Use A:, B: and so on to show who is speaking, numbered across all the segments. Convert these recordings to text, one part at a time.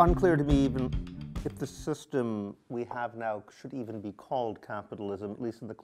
A: unclear to me even if the system we have now should even be called capitalism, at least the,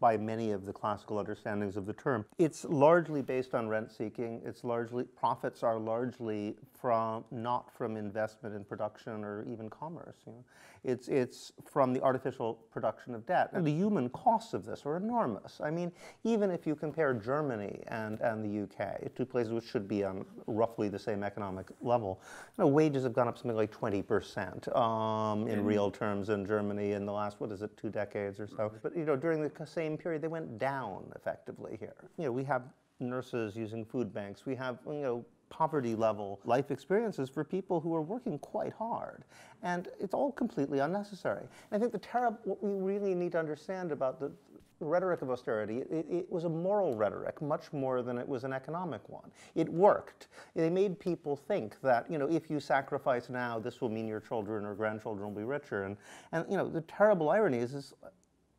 A: by many of the classical understandings of the term. It's largely based on rent seeking. It's largely, profits are largely from, not from investment in production or even commerce. You know? It's, it's from the artificial production of debt. And the human costs of this are enormous. I mean, even if you compare Germany and, and the UK, two places which should be on roughly the same economic level, you know, wages have gone up something like 20% um, in mm. real terms in Germany in the last, what is it, two decades or so. But, you know, during the same period, they went down effectively here. You know, we have nurses using food banks. We have, you know, poverty level life experiences for people who are working quite hard. And it's all completely unnecessary. And I think the terrible, what we really need to understand about the rhetoric of austerity, it, it, was a moral rhetoric much more than it was an economic one. It worked. They made people think that, you know, if you sacrifice now, this will mean your children or grandchildren will be richer. And, and you know, the terrible irony is, is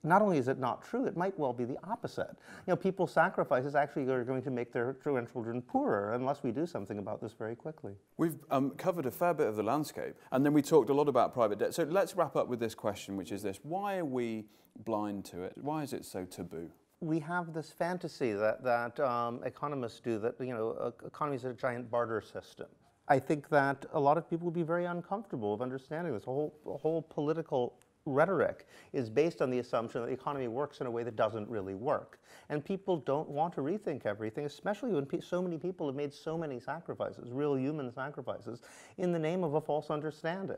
A: not only is it not true, it might well be the opposite. You know, people's sacrifices actually are going to make their grandchildren poorer unless we do something about this very quickly.
B: We've um, covered a fair bit of the landscape, and then we talked a lot about private debt. So let's wrap up with this question, which is this. Why are we blind to it? Why is it so taboo?
A: We have this fantasy that, that um, economists do that, you know, economies are a giant barter system. I think that a lot of people would be very uncomfortable of understanding this. whole, whole political rhetoric is based on the assumption that the economy works in a way that doesn't really work. And people don't want to rethink everything, especially when so many people have made so many sacrifices, real human sacrifices, in the name of a false understanding.